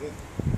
Good.